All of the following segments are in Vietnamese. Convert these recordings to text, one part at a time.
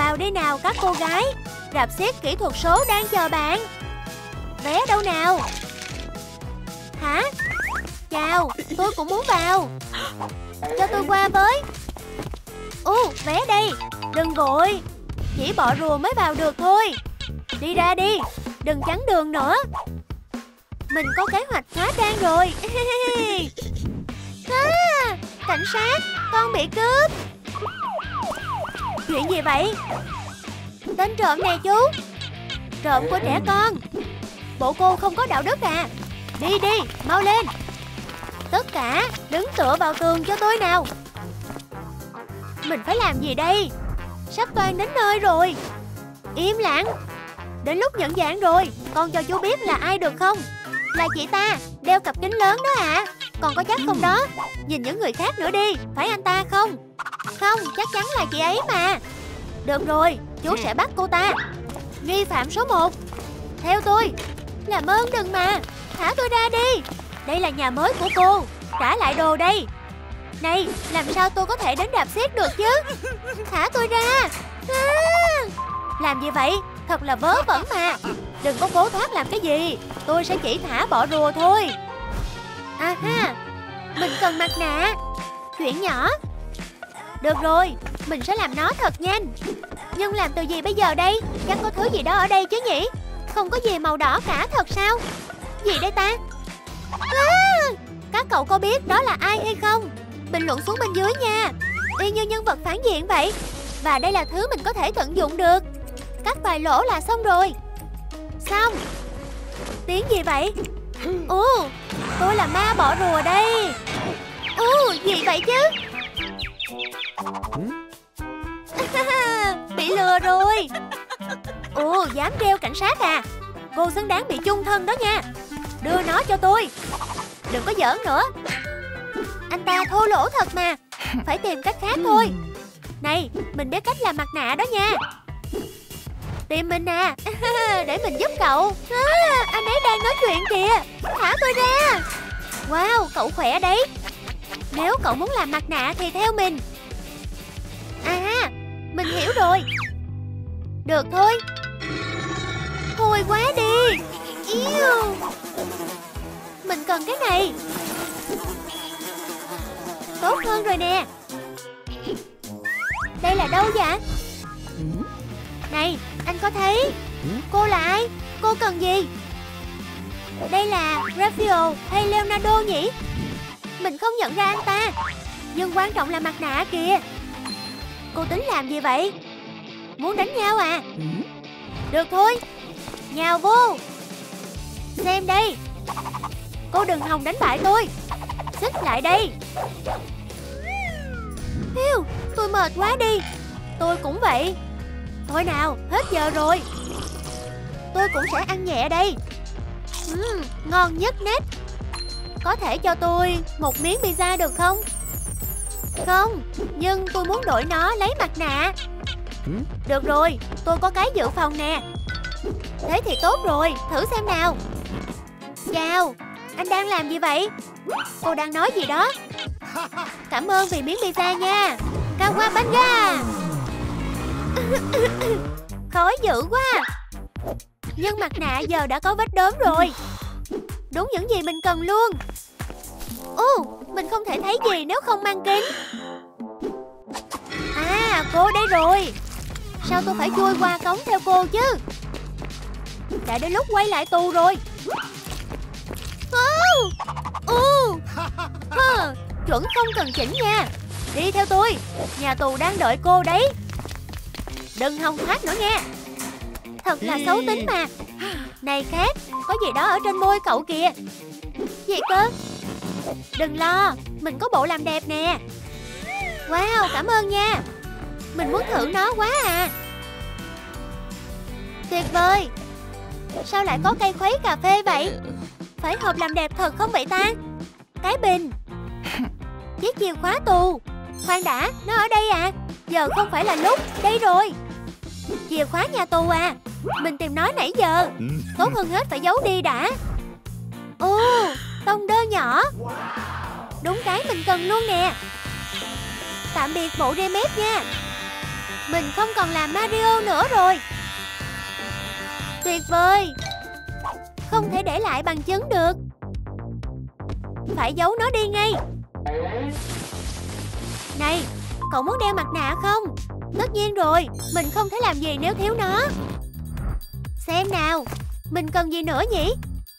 Vào đây nào các cô gái. Rạp xiếc kỹ thuật số đang chờ bạn. Vé đâu nào? Hả? Chào tôi cũng muốn vào. Cho tôi qua với. Ú vé đây. Đừng vội. Chỉ bỏ rùa mới vào được thôi. Đi ra đi Đừng chắn đường nữa. Mình có kế hoạch hóa trang rồi. À, Cảnh sát Con bị cướp. Chuyện gì vậy? Tên trộm nè chú. Trộm của trẻ con. Bộ cô không có đạo đức à. Đi đi, mau lên. Tất cả đứng tựa vào tường cho tôi nào. Mình phải làm gì đây? Sắp toan đến nơi rồi. Im lặng. Đến lúc nhận dạng rồi, Con cho chú biết là ai được không? Là chị ta, Đeo cặp kính lớn đó ạ. À. Còn có chắc không đó? Nhìn những người khác nữa đi, Phải anh ta không? Không chắc chắn là chị ấy mà. Được rồi Chú sẽ bắt cô ta. Nghi phạm số 1 Theo tôi Làm ơn đừng mà. Thả tôi ra đi. Đây là nhà mới của cô. Trả lại đồ đây. Này làm sao tôi có thể đến đạp xiết được chứ? Thả tôi ra. À, Làm gì vậy? Thật là vớ vẩn mà. Đừng có cố thoát làm cái gì. Tôi sẽ chỉ thả bỏ rùa thôi. À ha. Mình cần mặt nạ. Chuyện nhỏ được rồi Mình sẽ làm nó thật nhanh. Nhưng làm từ gì bây giờ đây? Chắc có thứ gì đó ở đây chứ nhỉ? Không có gì màu đỏ cả thật sao? Gì đây ta? À, Các cậu có biết đó là ai hay không? Bình luận xuống bên dưới nha. Y như nhân vật phản diện vậy. Và đây là thứ mình có thể tận dụng được. Cắt vài lỗ là xong rồi. Xong. Tiếng gì vậy? Ồ Tôi là ma bỏ rùa đây. Ồ gì vậy chứ? Bị lừa rồi. Ồ dám đeo cảnh sát à? Cô xứng đáng bị chung thân đó nha. Đưa nó cho tôi. Đừng có giỡn nữa. Anh ta thô lỗ thật mà. Phải tìm cách khác thôi. Này mình biết cách làm mặt nạ đó nha. Tìm mình à? Để mình giúp cậu. À, Anh ấy đang nói chuyện kìa. Thả tôi ra. Wow cậu khỏe đấy. Nếu cậu muốn làm mặt nạ thì theo mình. À Mình hiểu rồi. Được thôi. Thôi quá đi. Yêu. Mình cần cái này. Tốt hơn rồi nè. Đây là đâu vậy? Này, anh có thấy? Cô là ai? Cô cần gì? Đây là Raphael hay Leonardo nhỉ? Mình không nhận ra anh ta. Nhưng quan trọng là mặt nạ kìa. Cô tính làm gì vậy? Muốn đánh nhau à? Được thôi. Nhào vô. Xem đây. Cô đừng hòng đánh bại tôi. Xích lại đây. Hiu, tôi mệt quá đi. Tôi cũng vậy. Thôi nào, hết giờ rồi. Tôi cũng sẽ ăn nhẹ đây. Uhm, Ngon nhất nét có thể cho tôi một miếng pizza được không? Không, nhưng tôi muốn đổi nó lấy mặt nạ. Được rồi, tôi có cái dự phòng nè. Thế thì tốt rồi, thử xem nào. Chào, anh đang làm gì vậy? Cô đang nói gì đó? Cảm ơn vì miếng pizza nha. Kawabanga Khói dữ quá. Nhưng mặt nạ giờ đã có vết đốm rồi Đúng những gì mình cần luôn. Ồ, mình không thể thấy gì nếu không mang kính. À, cô đây rồi. Sao tôi phải chui qua cống theo cô chứ? Đã đến lúc quay lại tù rồi. Ồ, ồ, hờ, Chuẩn không cần chỉnh nha. Đi theo tôi Nhà tù đang đợi cô đấy. Đừng hòng thoát nữa nha Thật là xấu tính mà. Này khác Có gì đó ở trên môi cậu kìa. Gì cơ? Đừng lo Mình có bộ làm đẹp nè. Wow cảm ơn nha. Mình muốn thử nó quá à. Tuyệt vời. Sao lại có cây khuấy cà phê vậy? Phải hộp làm đẹp thật không vậy ta? Cái bình. Chiếc chìa khóa tù. Khoan đã Nó ở đây à. Giờ không phải là lúc Đây rồi Chìa khóa nhà tù à. Mình tìm nó nãy giờ. Tốt hơn hết phải giấu đi đã. Ồ Tông đơ nhỏ. Đúng cái mình cần luôn nè. Tạm biệt bộ remake nha. Mình không còn làm Mario nữa rồi. Tuyệt vời. Không thể để lại bằng chứng được. Phải giấu nó đi ngay. Này Cậu muốn đeo mặt nạ không? Tất nhiên rồi Mình không thể làm gì nếu thiếu nó. Xem nào Mình cần gì nữa nhỉ?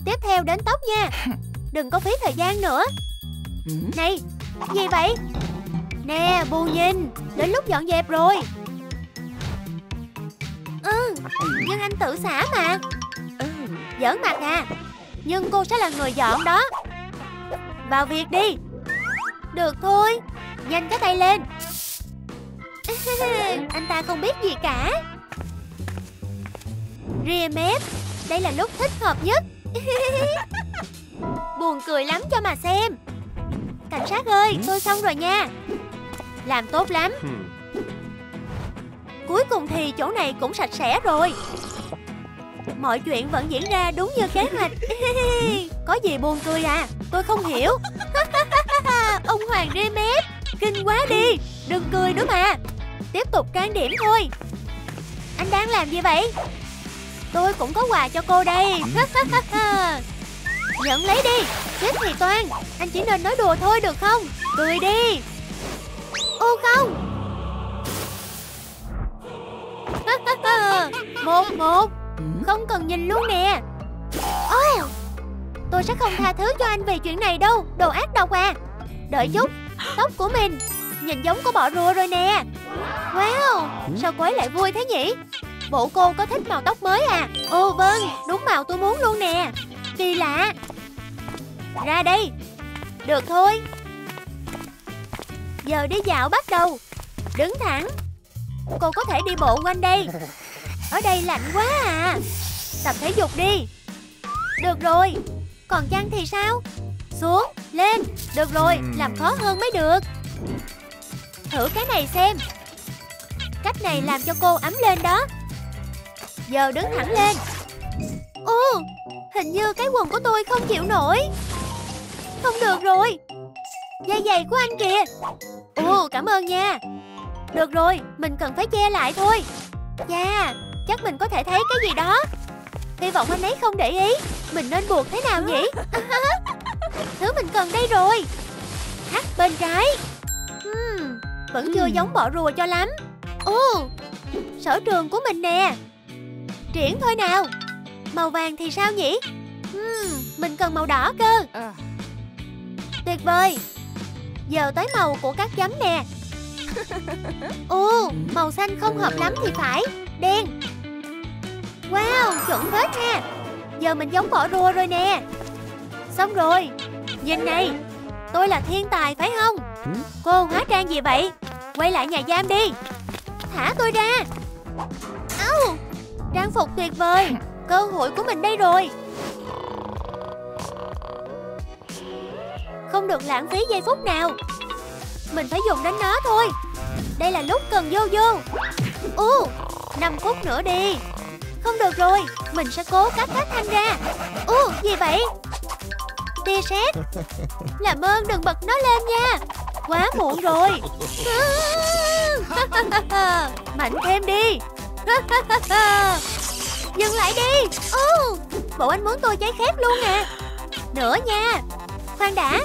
Tiếp theo đến tóc nha. Đừng có phí thời gian nữa. Này Gì vậy? Nè bù nhìn Đến lúc dọn dẹp rồi. Ừ Nhưng anh tự xả mà. Giỡn mặt à. Nhưng cô sẽ là người dọn đó. Vào việc đi. Được thôi Nhanh cái tay lên Anh ta không biết gì cả. Ria mép Đây là lúc thích hợp nhất. Buồn cười lắm cho mà xem. Cảnh sát ơi tôi xong rồi nha. Làm tốt lắm. Cuối cùng thì chỗ này cũng sạch sẽ rồi. Mọi chuyện vẫn diễn ra đúng như kế hoạch. Có gì buồn cười à? Tôi không hiểu. Ông Hoàng ria mép Kinh quá đi. Đừng cười nữa mà Tiếp tục trang điểm thôi. Anh đang làm gì vậy? Tôi cũng có quà cho cô đây. Nhận lấy đi. Chết thì toan. Anh chỉ nên nói đùa thôi được không? Cười đi. Ô không? Một một. Không cần nhìn luôn nè. Oh, Tôi sẽ không tha thứ cho anh về chuyện này đâu. Đồ ác độc à. Đợi chút. Tóc của mình. Nhìn giống của bọ rùa rồi nè. Wow Sao cô ấy lại vui thế nhỉ? Bộ cô có thích màu tóc mới à? Ồ vâng Đúng màu tôi muốn luôn nè. Kỳ lạ. Ra đây Được thôi. Giờ đi dạo bắt đầu. Đứng thẳng. Cô có thể đi bộ quanh đây. Ở đây lạnh quá à. Tập thể dục đi. Được rồi. Còn chăn thì sao? Xuống, lên. Được rồi, làm khó hơn mới được Thử cái này xem. Cách này làm cho cô ấm lên đó. Giờ đứng thẳng lên. Ồ, hình như cái quần của tôi không chịu nổi. Không được rồi. Dây giày của anh kìa. Ồ, cảm ơn nha. Được rồi, mình cần phải che lại thôi. Chà, chắc mình có thể thấy cái gì đó. Hy vọng anh ấy không để ý. Mình nên buộc thế nào nhỉ? Thứ mình cần đây rồi. Thắt bên trái. Vẫn chưa giống bọ rùa cho lắm. Ồ, sở trường của mình nè. Triển thôi nào. Màu vàng thì sao nhỉ? Hmm, Mình cần màu đỏ cơ. Tuyệt vời. Giờ tới màu của các chấm nè. Ồ, màu xanh không hợp lắm thì phải. Đen. Wow, chuẩn phết nha. Giờ mình giống bọ rùa rồi nè. Xong rồi. Nhìn này Tôi là thiên tài phải không? Cô hóa trang gì vậy? Quay lại nhà giam đi. Thả tôi ra. Áo Trang phục tuyệt vời. Cơ hội của mình đây rồi. Không được lãng phí giây phút nào. Mình phải dùng đến nó thôi. Đây là lúc cần vô vô. Ồ 5 phút nữa đi. Không được rồi Mình sẽ cố cắt hết thanh ra. Ồ gì vậy Tia sét. Làm ơn đừng bật nó lên nha. Quá muộn rồi. Mạnh thêm đi. Dừng lại đi. Oh, Bộ anh muốn tôi cháy khét luôn à Nữa nha. Khoan đã.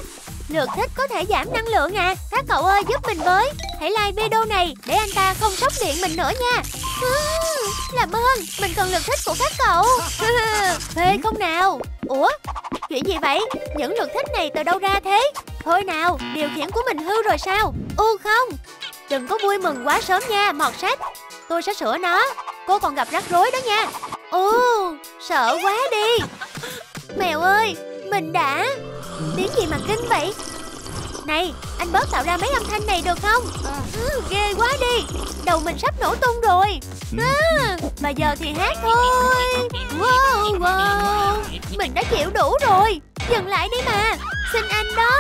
Lượt thích có thể giảm năng lượng à. Các cậu ơi giúp mình với. Hãy like video này để anh ta không sốc điện mình nữa nha. Làm ơn. Mình cần lượt thích của các cậu. Phê không nào. Ủa? Chuyện gì vậy? Những lượt thích này từ đâu ra thế? Thôi nào Điều khiển của mình hư rồi sao? U không? Đừng có vui mừng quá sớm nha Mọt sách. Tôi sẽ sửa nó. Cô còn gặp rắc rối đó nha. Ồ Sợ quá đi. Mèo ơi Mình đã. Tiếng gì mà kinh vậy? Này Anh bớt tạo ra mấy âm thanh này được không? Ừ, Ghê quá đi. Đầu mình sắp nổ tung rồi. À, Và giờ thì hát thôi. Wow mình đã chịu đủ rồi. Dừng lại đi mà. Xin anh đó.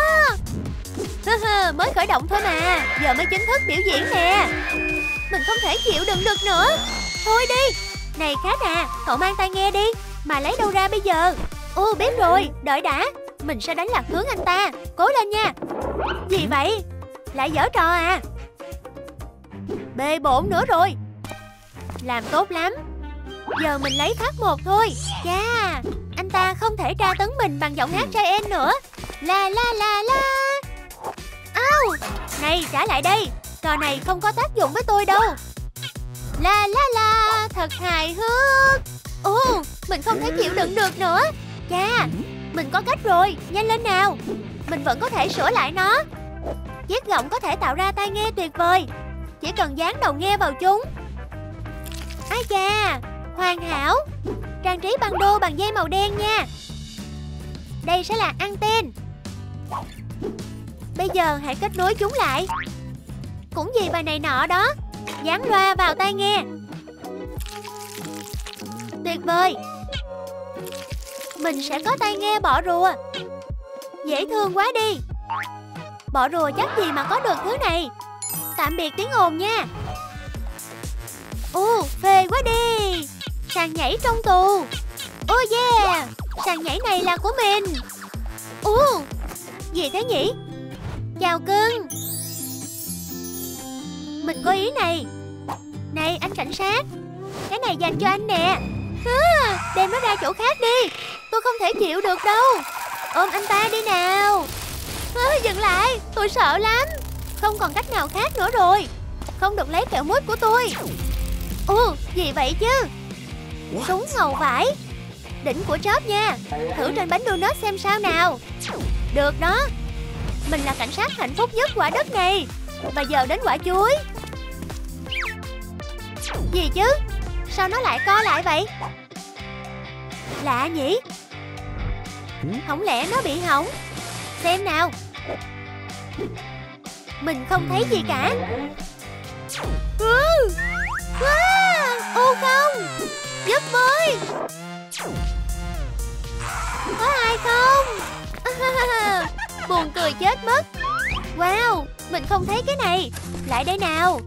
Mới khởi động thôi mà. Giờ mới chính thức biểu diễn nè. Mình không thể chịu đựng được nữa. Thôi đi. Này Khát à Cậu mang tai nghe đi. Mà lấy đâu ra bây giờ? Ô biết rồi. Đợi đã. Mình sẽ đánh lạc hướng anh ta. Cố lên nha. Gì vậy? Lại dở trò à? Bê bổn nữa rồi. Làm tốt lắm. Giờ mình lấy phát một thôi. Chà Anh ta không thể tra tấn mình bằng giọng hát trai em nữa. La la la la. Au, Này, trả lại đây. Trò này không có tác dụng với tôi đâu. La la la, Thật hài hước. Ồ, Mình không thể chịu đựng được nữa. Chà Mình có cách rồi, Nhanh lên nào. Mình vẫn có thể sửa lại nó. Chiếc gọng có thể tạo ra tai nghe tuyệt vời. Chỉ cần dán đầu nghe vào chúng. Ai chà. Hoàn hảo. Trang trí băng đô bằng dây màu đen nha. Đây sẽ là anten Bây giờ hãy kết nối chúng lại. Cũng gì bài này nọ đó Dán loa vào tai nghe. Tuyệt vời. Mình sẽ có tai nghe bỏ rùa. Dễ thương quá đi. Bỏ rùa chắc gì mà có được thứ này. Tạm biệt tiếng ồn nha. Ồ, phê quá đi. Sàn nhảy trong tù. Oh yeah Sàn nhảy này là của mình. Ồ, gì thế nhỉ? Chào cưng. Mình có ý này. Này anh cảnh sát. Cái này dành cho anh nè. À, Đem nó ra chỗ khác đi. Tôi không thể chịu được đâu. Ôm anh ta đi nào. À, Dừng lại. Tôi sợ lắm. Không còn cách nào khác nữa rồi. Không được lấy kẹo mút của tôi. Ồ gì vậy chứ? Súng ngầu vải Đỉnh của chớp nha. Thử trên bánh donut xem sao nào. Được đó. Mình là cảnh sát hạnh phúc nhất quả đất này. Và giờ đến quả chuối. Gì chứ? Sao nó lại co lại vậy? Lạ nhỉ? Không lẽ nó bị hỏng? Xem nào. Mình không thấy gì cả. Ừ. à, không? Giúp với Có ai không? Buồn cười chết mất. Wow, Mình không thấy cái này. Lại đây nào.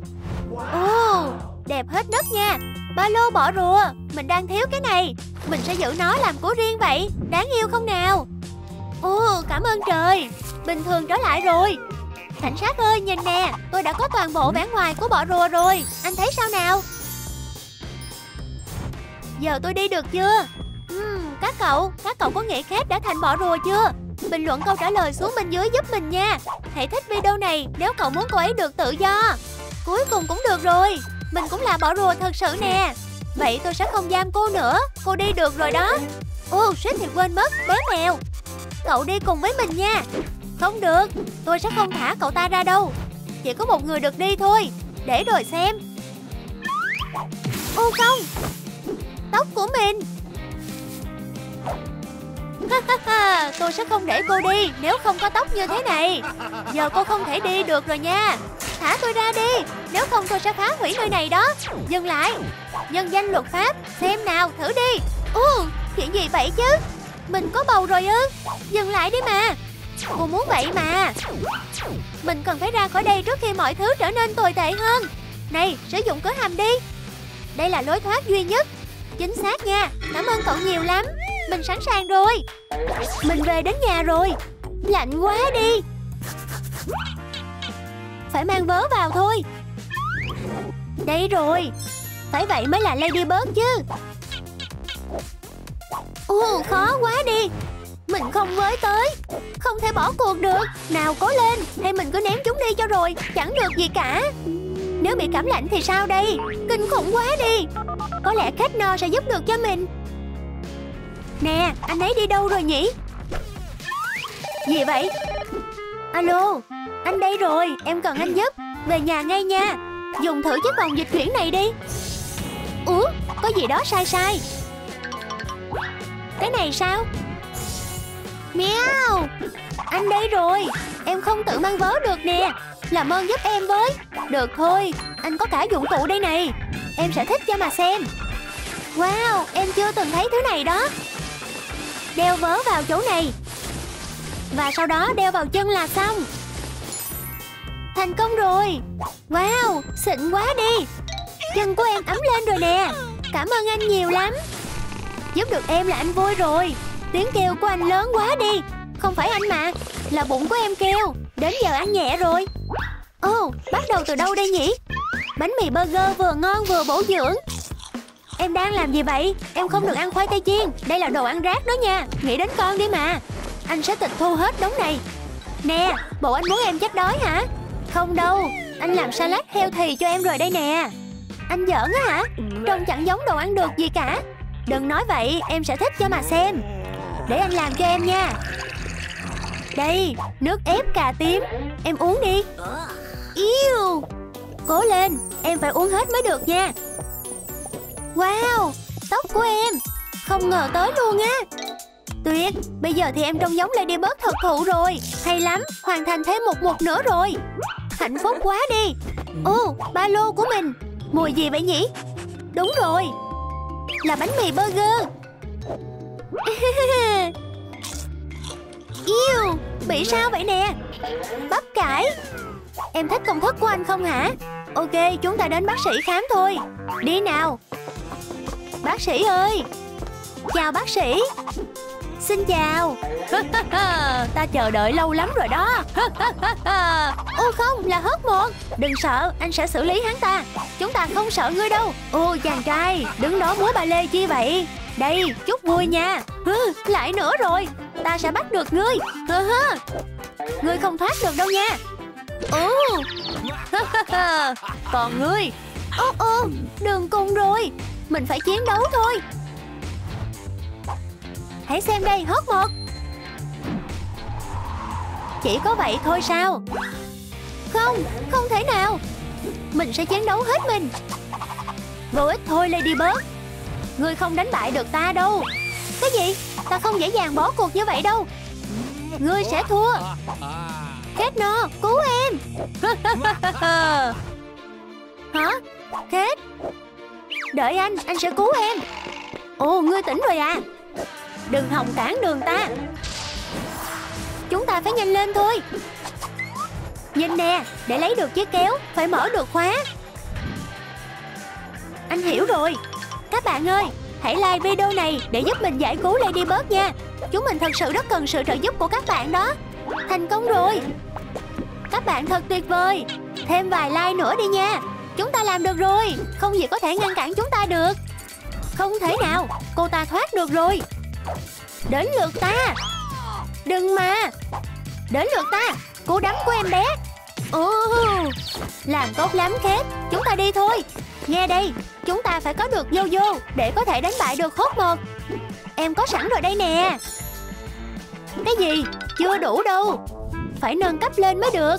Ồ, Đẹp hết đất nha. Ba lô bỏ rùa. Mình đang thiếu cái này. Mình sẽ giữ nó làm của riêng vậy. Đáng yêu không nào? Ồ, cảm ơn trời. Bình thường trở lại rồi. Cảnh sát ơi, nhìn nè. Tôi đã có toàn bộ vẻ ngoài của bọ rùa rồi. Anh thấy sao nào? Giờ tôi đi được chưa? Uhm, Các cậu Các cậu có nghĩ khác đã thành bỏ rùa chưa? Bình luận câu trả lời xuống bên dưới giúp mình nha. Hãy thích video này nếu cậu muốn cô ấy được tự do. Cuối cùng cũng được rồi. Mình cũng là bỏ rùa thật sự nè. Vậy tôi sẽ không giam cô nữa. Cô đi được rồi đó. Ô suýt thì quên mất bé mèo. Cậu đi cùng với mình nha. Không được Tôi sẽ không thả cậu ta ra đâu. Chỉ có một người được đi thôi. Để rồi xem. Ô không. Tóc của mình. Tôi sẽ không để cô đi Nếu không có tóc như thế này. Giờ cô không thể đi được rồi nha. Thả tôi ra đi, Nếu không tôi sẽ phá hủy nơi này đó. Dừng lại. Nhân danh luật pháp, Xem nào, thử đi. Ồ, chuyện gì vậy chứ? Mình có bầu rồi ư? Dừng lại đi mà. Cô muốn vậy mà. Mình cần phải ra khỏi đây trước khi mọi thứ trở nên tồi tệ hơn. Này, sử dụng cửa hầm đi. Đây là lối thoát duy nhất. Chính xác nha. Cảm ơn cậu nhiều lắm. Mình sẵn sàng rồi. Mình về đến nhà rồi. Lạnh quá đi. Phải mang vớ vào thôi. Đây rồi. Phải vậy mới là ladybird chứ. Ồ, khó quá đi. Mình không với tới. Không thể bỏ cuộc được. Nào cố lên, Hay mình cứ ném chúng đi cho rồi. Chẳng được gì cả. Nếu bị cảm lạnh thì sao đây? Kinh khủng quá đi. Có lẽ khách no sẽ giúp được cho mình. Nè, anh ấy đi đâu rồi nhỉ? Gì vậy? Alo, Anh đây rồi. Em cần anh giúp. Về nhà ngay nha. Dùng thử chiếc vòng dịch chuyển này đi. Ủa, Có gì đó sai sai. Cái này sao? Meow Anh đây rồi. Em không tự mang vớ được nè. Làm ơn giúp em với. Được thôi, Anh có cả dụng cụ đây này. Em sẽ thích cho mà xem. Wow, Em chưa từng thấy thứ này đó. Đeo vớ vào chỗ này. Và sau đó đeo vào chân là xong. Thành công rồi. Wow, Xịn quá đi. Chân của em ấm lên rồi nè. Cảm ơn anh nhiều lắm. Giúp được em là anh vui rồi. Tiếng kêu của anh lớn quá đi. Không phải anh mà, Là bụng của em kêu. Đến giờ ăn nhẹ rồi. Ồ oh, bắt đầu từ đâu đây nhỉ? Bánh mì burger vừa ngon vừa bổ dưỡng. Em đang làm gì vậy? Em không được ăn khoai tây chiên. Đây là đồ ăn rác đó nha. Nghĩ đến con đi mà. Anh sẽ tịch thu hết đống này. Nè, bộ anh muốn em chết đói hả? Không đâu, anh làm salad heo thì cho em rồi đây nè. Anh giỡn á hả? Trông chẳng giống đồ ăn được gì cả. Đừng nói vậy, em sẽ thích cho mà xem. Để anh làm cho em nha. Đây, nước ép cà tím. Em uống đi. Yêu. Cố lên, em phải uống hết mới được nha. Wow, tóc của em. Không ngờ tới luôn á. Tuyệt, bây giờ thì em trông giống Ladybug thật thụ rồi. Hay lắm, hoàn thành thêm một một nữa rồi. Hạnh phúc quá đi. Ồ, ba lô của mình. Mùi gì vậy nhỉ? Đúng rồi. Là bánh mì burger. Yêu, bị sao vậy nè? Bắp cải. Em thích công thức của anh không hả? Ok, chúng ta đến bác sĩ khám thôi. Đi nào. Bác sĩ ơi. Chào bác sĩ. Xin chào. Ta chờ đợi lâu lắm rồi đó. Ô không là hớt một. Đừng sợ anh sẽ xử lý hắn ta. Chúng ta không sợ ngươi đâu. Ô chàng trai đứng đó múa ba lê chi vậy? Đây chúc vui nha. Lại nữa rồi. Ta sẽ bắt được ngươi. Ngươi không thoát được đâu nha. Ồ. Còn ngươi. Ô ô đừng cùng rồi. Mình phải chiến đấu thôi. Hãy xem đây hớt một. Chỉ có vậy thôi sao? Không, không thể nào. Mình sẽ chiến đấu hết mình. Vô ích thôi Ladybug Ngươi không đánh bại được ta đâu. Cái gì? Ta không dễ dàng bỏ cuộc như vậy đâu. Ngươi sẽ thua. Kết no, cứu em. Hả? Kết Đợi anh, anh sẽ cứu em. Ồ, ngươi tỉnh rồi à. Đừng hòng cản đường ta. Chúng ta phải nhanh lên thôi. Nhìn nè Để lấy được chiếc kéo Phải mở được khóa. Anh hiểu rồi. Các bạn ơi Hãy like video này để giúp mình giải cứu ladybird nha. Chúng mình thật sự rất cần sự trợ giúp của các bạn đó. Thành công rồi. Các bạn thật tuyệt vời. Thêm vài like nữa đi nha. Chúng ta làm được rồi. Không gì có thể ngăn cản chúng ta được. Không thể nào. Cô ta thoát được rồi. Đến lượt ta. Đừng mà. Đến lượt ta. Cú đấm của em bé. Ồ, làm tốt lắm Kate. Chúng ta đi thôi. Nghe đây Chúng ta phải có được Yo-Yo Để có thể đánh bại được hốt một Em có sẵn rồi đây nè. Cái gì? Chưa đủ đâu. Phải nâng cấp lên mới được.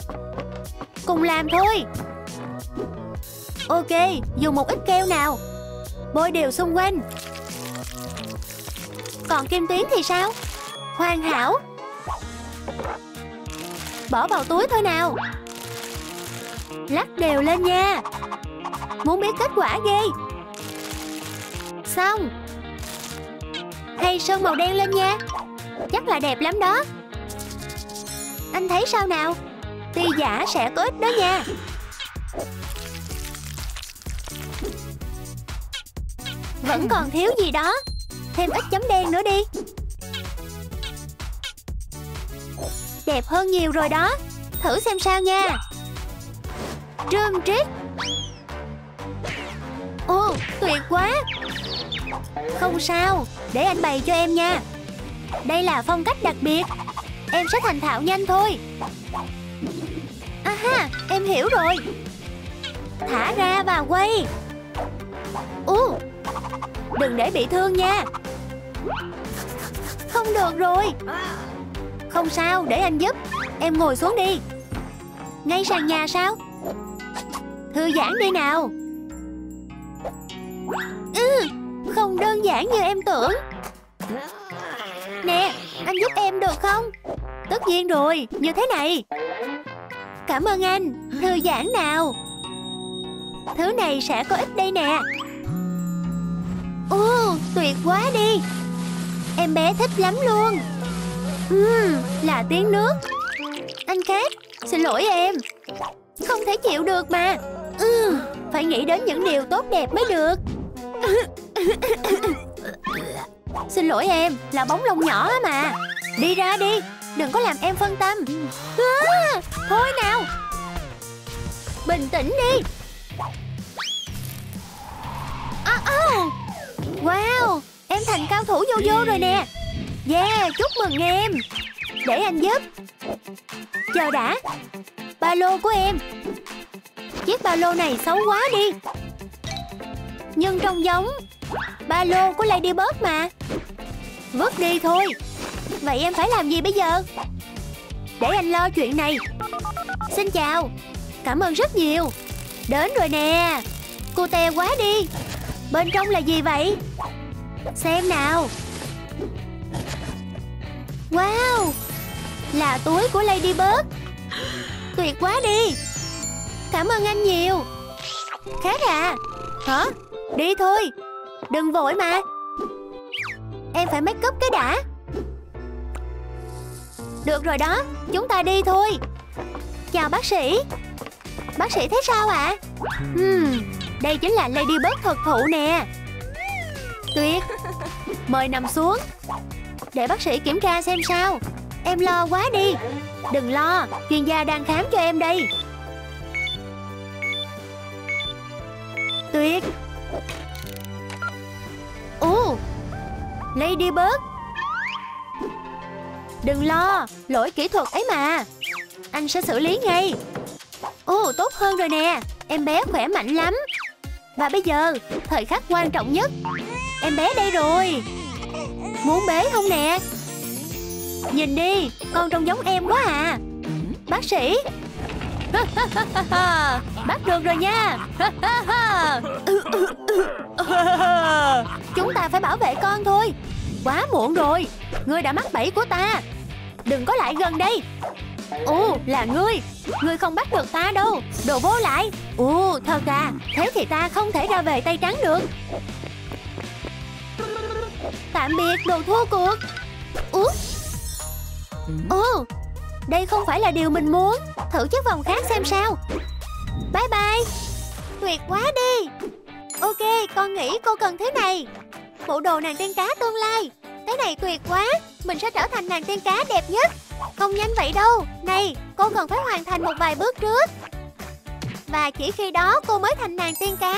Cùng làm thôi. Ok, Dùng một ít keo nào. Bôi đều xung quanh. Còn kim tuyến thì sao? Hoàn hảo. Bỏ vào túi thôi nào. Lắc đều lên nha. Muốn biết kết quả ghê. Xong. Hay sơn màu đen lên nha. Chắc là đẹp lắm đó. Anh thấy sao nào? Ti giả sẽ có ích đó nha. Vẫn còn thiếu gì đó. Thêm ít chấm đen nữa đi. Đẹp hơn nhiều rồi đó. Thử xem sao nha. Trơm trích Ồ tuyệt quá. Không sao, Để anh bày cho em nha. Đây là phong cách đặc biệt. Em sẽ thành thạo nhanh thôi. À ha em hiểu rồi. Thả ra và quay. Ồ Đừng để bị thương nha. Không được rồi. Không sao, để anh giúp. Em ngồi xuống đi. Ngay sàn nhà sao? Thư giãn đi nào ừ, Không đơn giản như em tưởng. Nè Anh giúp em được không? Tất nhiên rồi Như thế này. Cảm ơn anh Thư giãn nào. Thứ này sẽ có ích đây nè. Ồ, tuyệt quá đi. Em bé thích lắm luôn. Ừ, Là tiếng nước. Anh khác, xin lỗi em. Không thể chịu được mà. Ừ, Phải nghĩ đến những điều tốt đẹp mới được. Xin lỗi em Là bóng lông nhỏ mà. Đi ra đi Đừng có làm em phân tâm. À, Thôi nào. Bình tĩnh đi. À, à. Wow Em thành cao thủ vô vô rồi nè. Yeah chúc mừng em. Để anh giúp. Chờ đã. Ba lô của em. Chiếc ba lô này xấu quá đi. Nhưng trông giống. Ba lô của Ladybird mà. Vứt đi thôi. Vậy em phải làm gì bây giờ? Để anh lo chuyện này. Xin chào. Cảm ơn rất nhiều. Đến rồi nè. Cô tè quá đi. Bên trong là gì vậy? Xem nào. Wow. Là túi của Ladybird Tuyệt quá đi. Cảm ơn anh nhiều. Khác à? Hả? Đi thôi. Đừng vội mà. Em phải make up cái đã. Được rồi đó Chúng ta đi thôi. Chào bác sĩ. Bác sĩ thấy sao ạ? À? uhm, Đây chính là Ladybug thật thụ nè. Tuyệt. Mời nằm xuống. Để bác sĩ kiểm tra xem sao. Em lo quá đi. Đừng lo Chuyên gia đang khám cho em đây. Tuyệt. Ồ Ladybird Đừng lo, Lỗi kỹ thuật ấy mà. Anh sẽ xử lý ngay. Ồ, tốt hơn rồi nè. Em bé khỏe mạnh lắm. Và bây giờ, Thời khắc quan trọng nhất. Em bé đây rồi. Muốn bế không nè? Nhìn đi, Con trông giống em quá à. Bác sĩ. Bắt được rồi nha. Chúng ta phải bảo vệ con thôi. Quá muộn rồi. Ngươi đã mắc bẫy của ta. Đừng có lại gần đây. Ồ, là ngươi. Ngươi không bắt được ta đâu. Đồ vô lại. Ồ, thật à. Thế thì ta không thể ra về tay trắng được. Tạm biệt, đồ thua cuộc. Ủa Ồ. Đây không phải là điều mình muốn. Thử chiếc vòng khác xem sao. Bye bye. Tuyệt quá đi. Ok, con nghĩ cô cần thế này. Bộ đồ nàng tiên cá tương lai. Cái này tuyệt quá. Mình sẽ trở thành nàng tiên cá đẹp nhất. Không nhanh vậy đâu. Này, cô cần phải hoàn thành một vài bước trước. Và chỉ khi đó cô mới thành nàng tiên cá.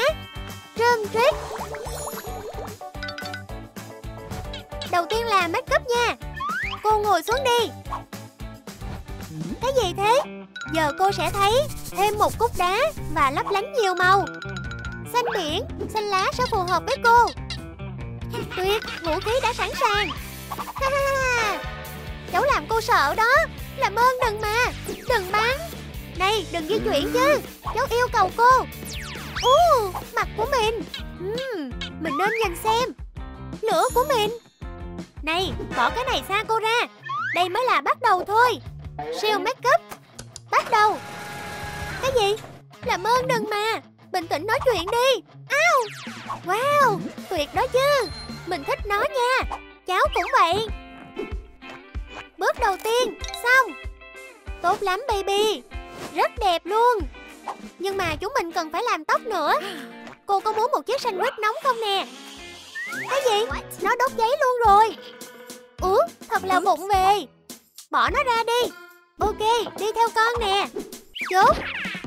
Trơn trích Đầu tiên là make up nha. Cô ngồi xuống đi. Cái gì thế? Giờ cô sẽ thấy thêm một cúc đá và lấp lánh nhiều màu. Xanh biển, xanh lá sẽ phù hợp với cô. Tuyệt, vũ khí đã sẵn sàng. Ha ha ha! Cháu làm cô sợ đó. Làm ơn đừng mà Đừng bắn Này đừng di chuyển chứ. Cháu yêu cầu cô. Uh, Mặt của mình. Uhm, Mình nên nhìn xem. Lửa của mình. Này bỏ cái này xa cô ra. Đây mới là bắt đầu thôi. Siêu make up Bắt đầu. Cái gì? Làm ơn đừng mà. Bình tĩnh nói chuyện đi. Ao Wow, Tuyệt đó chứ. Mình thích nó nha. Cháu cũng vậy. Bước đầu tiên. Xong. Tốt lắm, baby. Rất đẹp luôn. Nhưng mà chúng mình cần phải làm tóc nữa. Cô có muốn một chiếc sandwich nóng không nè? Cái gì? Nó đốt giấy luôn rồi. Ủa, thật là bụng về. Bỏ nó ra đi. Ok đi theo con nè. Chốt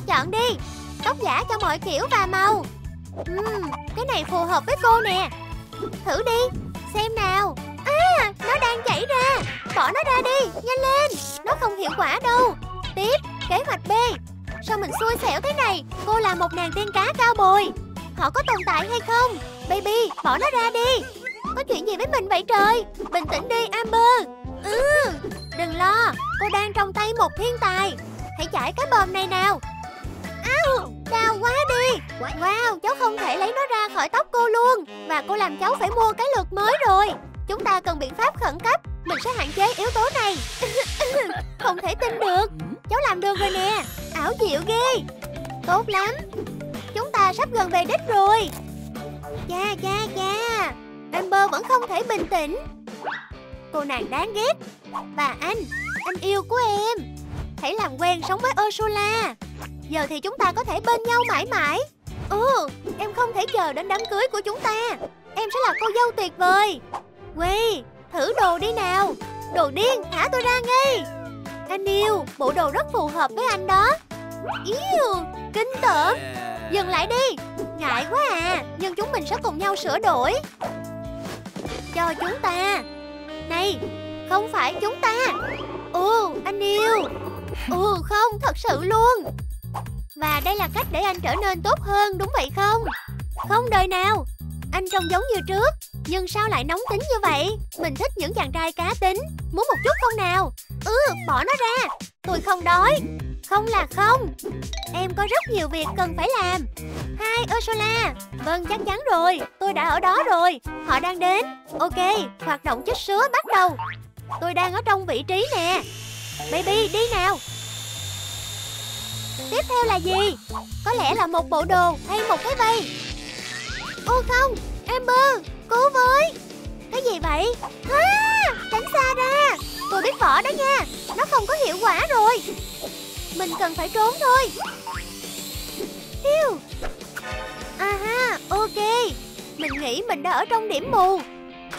Chọn đi. Tóc giả cho mọi kiểu và màu. Uhm, Cái này phù hợp với cô nè. Thử đi Xem nào. À nó đang chảy ra. Bỏ nó ra đi Nhanh lên. Nó không hiệu quả đâu. Tiếp Kế hoạch B. Sao mình xui xẻo thế này? Cô là một nàng tiên cá cao bồi. Họ có tồn tại hay không? Baby bỏ nó ra đi. Có chuyện gì với mình vậy trời? Bình tĩnh đi Amber. Ừ. Đừng lo, Cô đang trong tay một thiên tài. Hãy giải cái bờm này nào. Ao Đau quá đi. Wow, cháu không thể lấy nó ra khỏi tóc cô luôn. Và cô làm cháu phải mua cái lượt mới rồi. Chúng ta cần biện pháp khẩn cấp. Mình sẽ hạn chế yếu tố này. Không thể tin được. Cháu làm được rồi nè. Ảo diệu ghê. Tốt lắm. Chúng ta sắp gần về đích rồi. Cha cha cha. Amber vẫn không thể bình tĩnh. Cô nàng đáng ghét. Và anh Anh yêu của em. Hãy làm quen sống với Ursula. Giờ thì chúng ta có thể bên nhau mãi mãi. Ừ Em không thể chờ đến đám cưới của chúng ta. Em sẽ là cô dâu tuyệt vời. Quay Thử đồ đi nào. Đồ điên thả tôi ra ngay. Anh yêu Bộ đồ rất phù hợp với anh đó. Yêu Kinh tởm. Dừng lại đi. Ngại quá à Nhưng chúng mình sẽ cùng nhau sửa đổi. Cho chúng ta này Không phải chúng ta. Ồ, anh yêu. Ồ, không thật sự luôn. Và đây là cách để anh trở nên tốt hơn đúng vậy không? Không đời nào. Anh trông giống như trước Nhưng sao lại nóng tính như vậy? Mình thích những chàng trai cá tính. Muốn một chút không nào? Ừ bỏ nó ra. Tôi không đói. Không là không. Em có rất nhiều việc cần phải làm. Hai Ursula. Vâng chắc chắn rồi. Tôi đã ở đó rồi. Họ đang đến. Ok Hoạt động chích sứa bắt đầu. Tôi đang ở trong vị trí nè. Baby đi nào. Tiếp theo là gì? Có lẽ là một bộ đồ hay một cái vây. Ô không. Amber Cứu với. Cái gì vậy? À, Tránh xa ra. Tôi biết vỏ đó nha. Nó không có hiệu quả rồi. Mình cần phải trốn thôi. Hiu À ha Ok. Mình nghĩ mình đã ở trong điểm mù.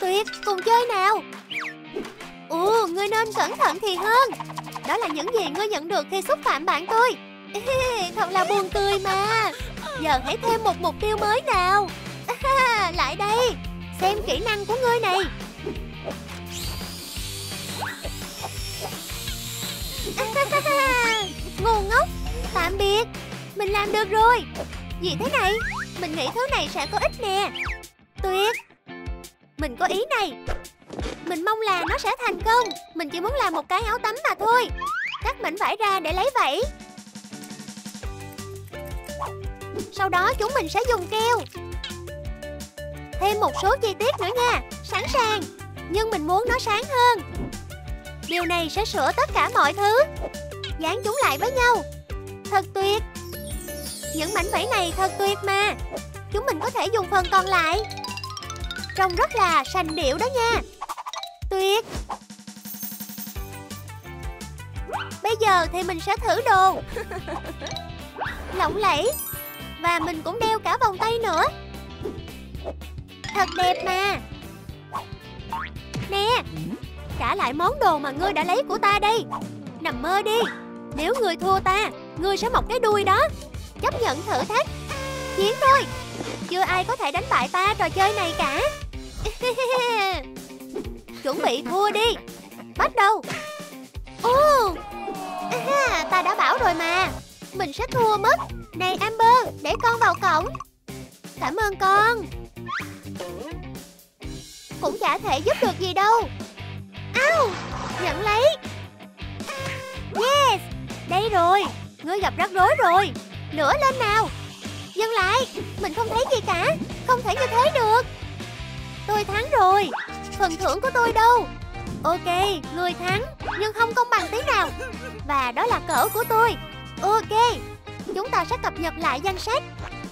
Tuyệt, cùng chơi nào. Ồ, ngươi nên cẩn thận thì hơn. Đó là những gì ngươi nhận được khi xúc phạm bạn tôi. Thật là buồn cười mà. Giờ hãy thêm một mục tiêu mới nào. Lại đây. Xem kỹ năng của ngươi này. Ngu ngốc. Tạm biệt. Mình làm được rồi. Gì thế này? Mình nghĩ thứ này sẽ có ích nè. Tuyệt. Mình có ý này. Mình mong là nó sẽ thành công. Mình chỉ muốn làm một cái áo tắm mà thôi. Cắt mảnh vải ra để lấy vảy Sau đó chúng mình sẽ dùng keo. Thêm một số chi tiết nữa nha. Sẵn sàng. Nhưng mình muốn nó sáng hơn. Điều này sẽ sửa tất cả mọi thứ. Dán chúng lại với nhau. Thật tuyệt. Những mảnh vẫy này thật tuyệt mà. Chúng mình có thể dùng phần còn lại. Trông rất là sành điệu đó nha. Tuyệt. Bây giờ thì mình sẽ thử đồ. Lộng lẫy. Và mình cũng đeo cả vòng tay nữa. Thật đẹp mà. Nè, Trả lại món đồ mà ngươi đã lấy của ta đây. Nằm mơ đi. Nếu người thua ta người sẽ mọc cái đuôi đó. Chấp nhận thử thách. Chiến thôi. Chưa ai có thể đánh bại ta trò chơi này cả. Chuẩn bị thua đi. Bắt đầu. Ồ à, Ta đã bảo rồi mà. Mình sẽ thua mất. Này Amber Để con vào cổng. Cảm ơn con. Cũng chả thể giúp được gì đâu. Au Nhận lấy. Yes. Đây rồi Ngươi gặp rắc rối rồi. Nữa lên nào. Dừng lại Mình không thấy gì cả Không thể như thế được. Tôi thắng rồi Phần thưởng của tôi đâu? Ok, ngươi thắng Nhưng không công bằng tí nào. Và đó là cỡ của tôi. Ok Chúng ta sẽ cập nhật lại danh sách.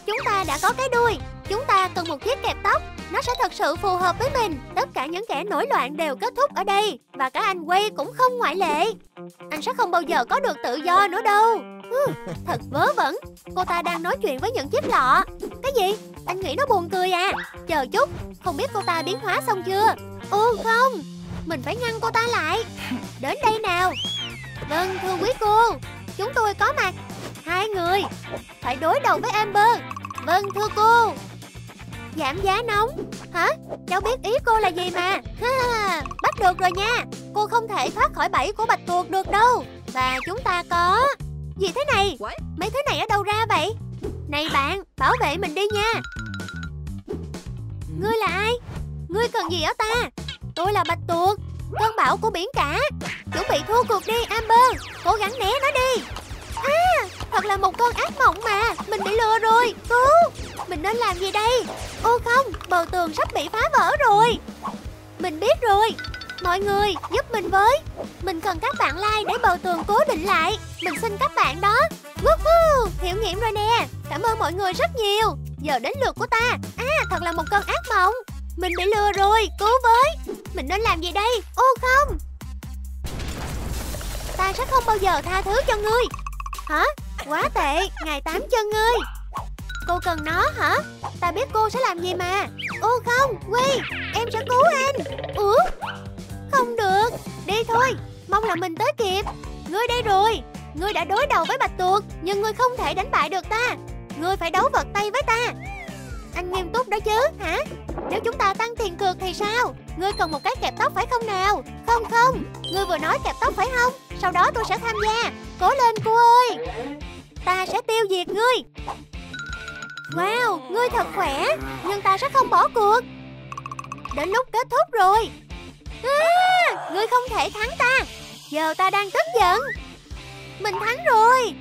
Chúng ta đã có cái đuôi Chúng ta cần một chiếc kẹp tóc. Nó sẽ thật sự phù hợp với mình. Tất cả những kẻ nổi loạn đều kết thúc ở đây. Và cả anh quay cũng không ngoại lệ. Anh sẽ không bao giờ có được tự do nữa đâu. Thật vớ vẩn. Cô ta đang nói chuyện với những chiếc lọ. Cái gì? Anh nghĩ nó buồn cười à? Chờ chút. Không biết cô ta biến hóa xong chưa? Ừ không. Mình phải ngăn cô ta lại. Đến đây nào. Vâng thưa quý cô. Chúng tôi có mặt. Hai người. Phải đối đầu với Amber. Vâng thưa cô. Giảm giá nóng. Hả? Cháu biết ý cô là gì mà. Ha, Bắt được rồi nha. Cô không thể thoát khỏi bẫy của bạch tuộc được đâu. Và chúng ta có. Gì thế này? Mấy thứ này ở đâu ra vậy? Này bạn, bảo vệ mình đi nha. Ngươi là ai? Ngươi cần gì ở ta? Tôi là bạch tuộc Cơn bão của biển cả. Chuẩn bị thua cuộc đi Amber. Cố gắng né nó đi À Thật là một con ác mộng mà. Mình bị lừa rồi. Cứu Mình nên làm gì đây? Ô không Bờ tường sắp bị phá vỡ rồi. Mình biết rồi. Mọi người, giúp mình với. Mình cần các bạn like để bờ tường cố định lại. Mình xin các bạn đó. Woohoo! Hiểu nghiệm rồi nè. Cảm ơn mọi người rất nhiều. Giờ đến lượt của ta. À thật là một cơn ác mộng. Mình bị lừa rồi. Cứu với. Mình nên làm gì đây? Ô không! Ta sẽ không bao giờ tha thứ cho ngươi. Hả? Quá tệ, Ngài tám chân ngươi Cô cần nó hả? Ta biết cô sẽ làm gì mà. Ô, không, Quy, Em sẽ cứu anh. Ủa? Không được. Đi thôi, Mong là mình tới kịp. Ngươi đây rồi. Ngươi đã đối đầu với bạch tuộc, Nhưng ngươi không thể đánh bại được ta. Ngươi phải đấu vật tay với ta. Anh nghiêm túc đó chứ hả? Nếu chúng ta tăng tiền cược thì sao? Ngươi cần một cái kẹp tóc phải không nào? Không không. Ngươi vừa nói kẹp tóc phải không? Sau đó tôi sẽ tham gia. Cố lên cô ơi. Ta sẽ tiêu diệt ngươi. Wow Ngươi thật khỏe. Nhưng ta sẽ không bỏ cuộc. Đến lúc kết thúc rồi. À, Ngươi không thể thắng ta. Giờ ta đang tức giận. Mình thắng rồi.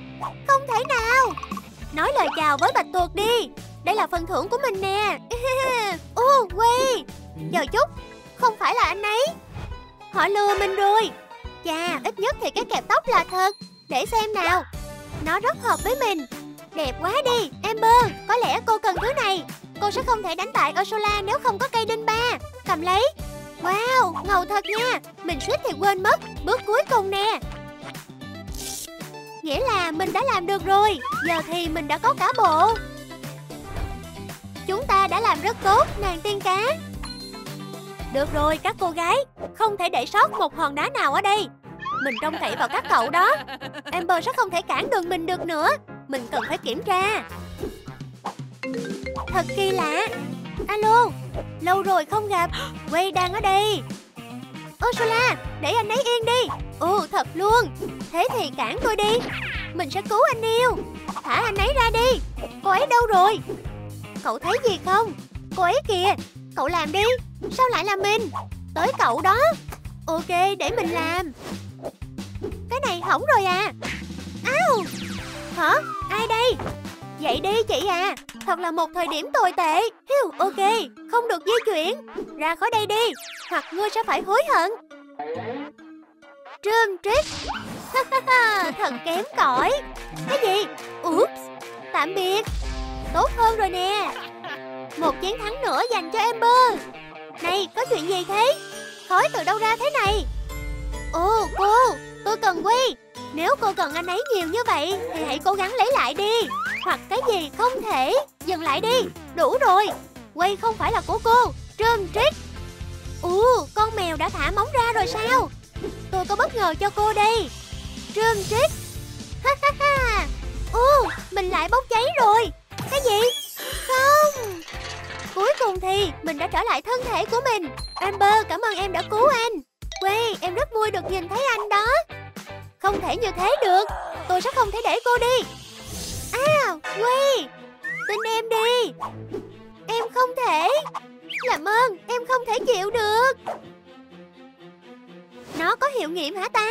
Không thể nào. Nói lời chào với bạch tuộc đi. Đây là phần thưởng của mình nè. Ô uh, quay Chờ chút. Không phải là anh ấy. Họ lừa mình rồi. Chà ít nhất thì cái kẹp tóc là thật. Để xem nào. Nó rất hợp với mình. Đẹp quá đi. Amber Có lẽ cô cần thứ này. Cô sẽ không thể đánh bại Ursula nếu không có cây đinh ba. Cầm lấy. Wow ngầu thật nha. Mình suýt thì quên mất. Bước cuối cùng nè. Nghĩa là mình đã làm được rồi. Giờ thì mình đã có cả bộ. Chúng ta đã làm rất tốt, nàng tiên cá. Được rồi, các cô gái, Không thể để sót một hòn đá nào ở đây. Mình trông cậy vào các cậu đó. Amber sẽ không thể cản đường mình được nữa. Mình cần phải kiểm tra. Thật kỳ lạ. Alo, Lâu rồi không gặp. Quay đang ở đây. Ursula, Để anh ấy yên đi. Ồ, thật luôn. Thế thì cản tôi đi. Mình sẽ cứu anh yêu. Thả anh ấy ra đi. Cô ấy đâu rồi? Cậu thấy gì không? Cô ấy kìa Cậu làm đi Sao lại là mình? Tới cậu đó. Ok để mình làm. Cái này hỏng rồi à. Áo Hả? Ai đây? Dậy đi chị à. Thật là một thời điểm tồi tệ. Hiu, Ok Không được di chuyển. Ra khỏi đây đi Hoặc ngươi sẽ phải hối hận. Trương trích. Thật kém cỏi. Cái gì? Oops Tạm biệt. Tốt hơn rồi nè. Một chiến thắng nữa dành cho Amber. Này, có chuyện gì thế? Khói từ đâu ra thế này? Ồ, cô, Tôi cần Quy. Nếu cô cần anh ấy nhiều như vậy, Thì hãy cố gắng lấy lại đi. Hoặc cái gì không thể, Dừng lại đi. Đủ rồi. Quay không phải là của cô trơn trích. Ồ, con mèo đã thả móng ra rồi sao? Tôi có bất ngờ cho cô đây. Trơn trích. Ha ha ha. Ồ, mình lại bốc cháy rồi. Cái gì? Không. Cuối cùng thì mình đã trở lại thân thể của mình. Amber, cảm ơn em đã cứu anh. Quay em rất vui được nhìn thấy anh đó. Không thể như thế được. Tôi sẽ không thể để cô đi. À Quay Tin em đi. Em không thể. Làm ơn, em không thể chịu được. Nó có hiệu nghiệm hả ta?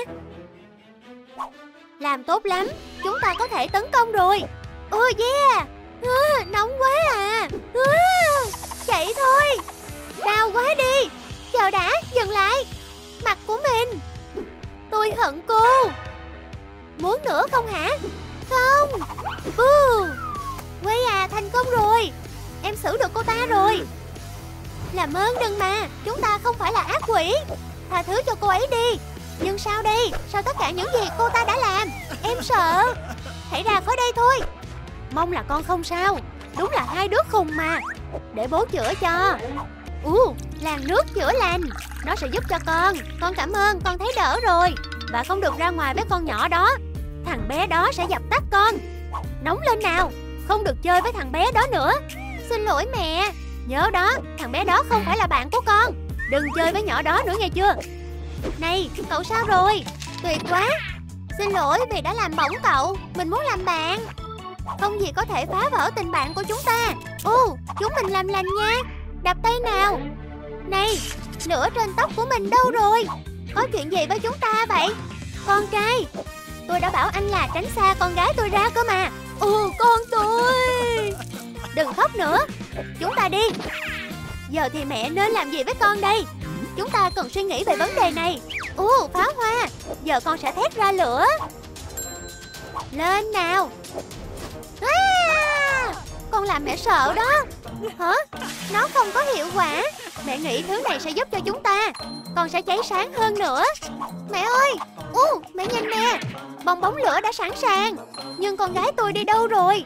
Làm tốt lắm. Chúng ta có thể tấn công rồi. Oh yeah à, Nóng quá à, à Chạy thôi. Đau quá đi. Chờ đã dừng lại. Mặt của mình. Tôi hận cô. Muốn nữa không hả? Không. Uh. Quay à thành công rồi. Em xử được cô ta rồi. Làm ơn đừng mà. Chúng ta không phải là ác quỷ. Tha thứ cho cô ấy đi. Nhưng sao đây? Sao tất cả những gì cô ta đã làm? Em sợ. Hãy ra khỏi đây thôi. Mong là con không sao. Đúng là hai đứa khùng mà. Để bố chữa cho. Ú làn nước chữa lành. Nó sẽ giúp cho con. Con cảm ơn, con thấy đỡ rồi. Và không được ra ngoài với con nhỏ đó. Thằng bé đó sẽ dập tắt con. Nóng lên nào. Không được chơi với thằng bé đó nữa. Xin lỗi mẹ. Nhớ đó, thằng bé đó không phải là bạn của con. Đừng chơi với nhỏ đó nữa nghe chưa? Này, cậu sao rồi? Tuyệt quá. Xin lỗi vì đã làm bỏng cậu. Mình muốn làm bạn. Không gì có thể phá vỡ tình bạn của chúng ta. Ồ chúng mình làm lành nha. Đập tay nào. Này lửa trên tóc của mình đâu rồi? Có chuyện gì với chúng ta vậy? Con trai, Tôi đã bảo anh là tránh xa con gái tôi ra cơ mà. Ồ con tôi. Đừng khóc nữa. Chúng ta đi. Giờ thì mẹ nên làm gì với con đây? Chúng ta cần suy nghĩ về vấn đề này. Ồ pháo hoa. Giờ con sẽ thét ra lửa. Lên nào à, Con làm mẹ sợ đó. Hả? Nó không có hiệu quả. Mẹ nghĩ thứ này sẽ giúp cho chúng ta. Con sẽ cháy sáng hơn nữa. Mẹ ơi! Ồ mẹ nhìn nè. Bong bóng lửa đã sẵn sàng. Nhưng con gái tôi đi đâu rồi?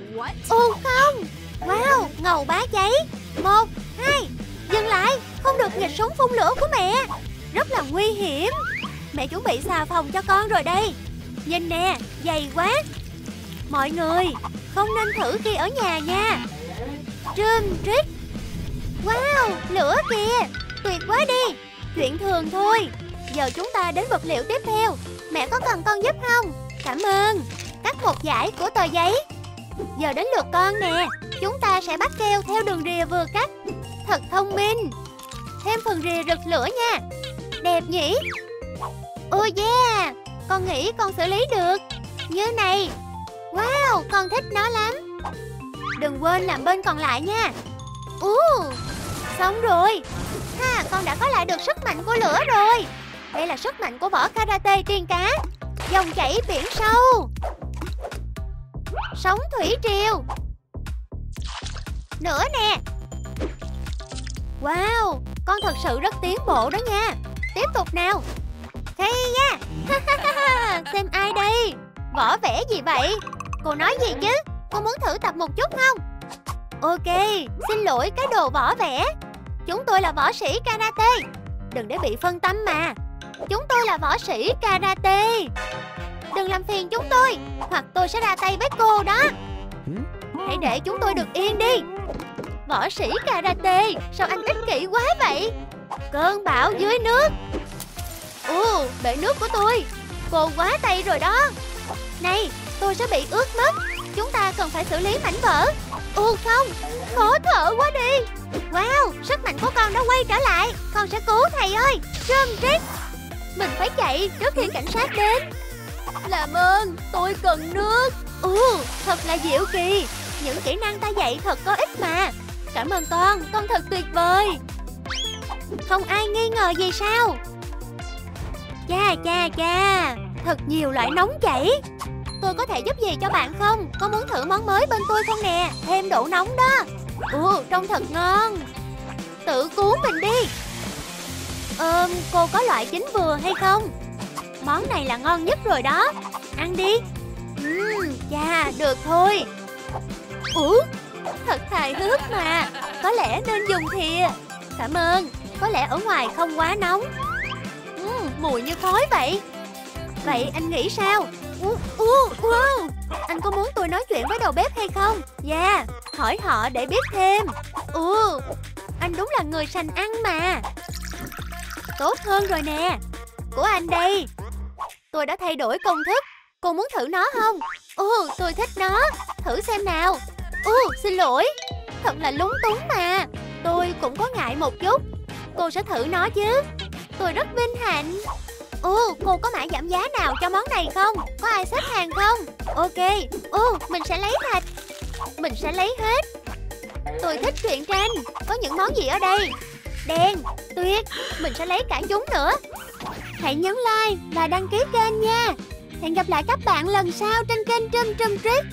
Ồ không. Wow ngầu bá cháy. Một Hai Dừng lại. Không được nghịch súng phun lửa của mẹ. Rất là nguy hiểm. Mẹ chuẩn bị xà phòng cho con rồi đây. Nhìn nè Dày quá. Mọi người không nên thử khi ở nhà nha. Trùm trích Wow, lửa kìa. Tuyệt quá đi. Chuyện thường thôi. Giờ chúng ta đến vật liệu tiếp theo. Mẹ có cần con giúp không? Cảm ơn. Cắt một dải của tờ giấy. Giờ đến lượt con nè. Chúng ta sẽ bắt keo theo đường rìa vừa cắt. Thật thông minh. Thêm phần rìa rực lửa nha. Đẹp nhỉ? Oh yeah. Con nghĩ con xử lý được. Như này. Wow con thích nó lắm. Đừng quên làm bên còn lại nha. Uh, xong rồi. Ha con đã có lại được sức mạnh của lửa rồi. Đây là sức mạnh của võ karate tiên cá. Dòng chảy biển sâu. Sóng thủy triều. Nữa nè. Wow Con thật sự rất tiến bộ đó nha. Tiếp tục nào. Hey nha. Xem ai đây? Võ vẽ gì vậy? Cô nói gì chứ? Cô muốn thử tập một chút không? Ok Xin lỗi cái đồ võ vẽ. Chúng tôi là võ sĩ karate. Đừng để bị phân tâm mà. Chúng tôi là võ sĩ karate. Đừng làm phiền chúng tôi Hoặc tôi sẽ ra tay với cô đó. Hãy để chúng tôi được yên đi. Võ sĩ karate Sao anh ích kỷ quá vậy? Cơn bão dưới nước. Ồ, bể nước của tôi. Cô quá tay rồi đó. Này, tôi sẽ bị ướt mất. Chúng ta cần phải xử lý mảnh vỡ. Ồ không, khó thở quá đi. Wow, sức mạnh của con đã quay trở lại. Con sẽ cứu thầy ơi. Trơm trích Mình phải chạy trước khi cảnh sát đến. Làm ơn, tôi cần nước. Ồ, thật là diệu kỳ. Những kỹ năng ta dạy thật có ích mà. Cảm ơn con, con thật tuyệt vời. Không ai nghi ngờ gì sao? Cha cha cha. Thật nhiều loại nóng chảy. Tôi có thể giúp gì cho bạn không? Có muốn thử món mới bên tôi không nè? Thêm đủ nóng đó. Ừ, trông thật ngon. Tự cứu mình đi. Ờm cô có loại chín vừa hay không? Món này là ngon nhất rồi đó. Ăn đi. Ừm, chà, được thôi. Ủa? Thật hài hước mà. Có lẽ nên dùng thìa. Cảm ơn. Có lẽ ở ngoài không quá nóng. Uhm, Mùi như khói vậy. Vậy anh nghĩ sao? Uh, uh, wow. Anh có muốn tôi nói chuyện với đầu bếp hay không? Dạ yeah, Hỏi họ để biết thêm. Uh, Anh đúng là người sành ăn mà. Tốt hơn rồi nè. Của anh đây. Tôi đã thay đổi công thức. Cô muốn thử nó không? Ồ uh, tôi thích nó. Thử xem nào. Ồ uh, xin lỗi. Thật là lúng túng mà. Tôi cũng có ngại một chút. Cô sẽ thử nó chứ. Tôi rất vinh hạnh. Ồ, cô có mã giảm giá nào cho món này không? Có ai xếp hàng không? Ok, ồ, mình sẽ lấy thịt Mình sẽ lấy hết. Tôi thích truyện tranh. Có những món gì ở đây? Đen, tuyết. Mình sẽ lấy cả chúng nữa. Hãy nhấn like và đăng ký kênh nha. Hẹn gặp lại các bạn lần sau trên kênh Trâm Trâm Trick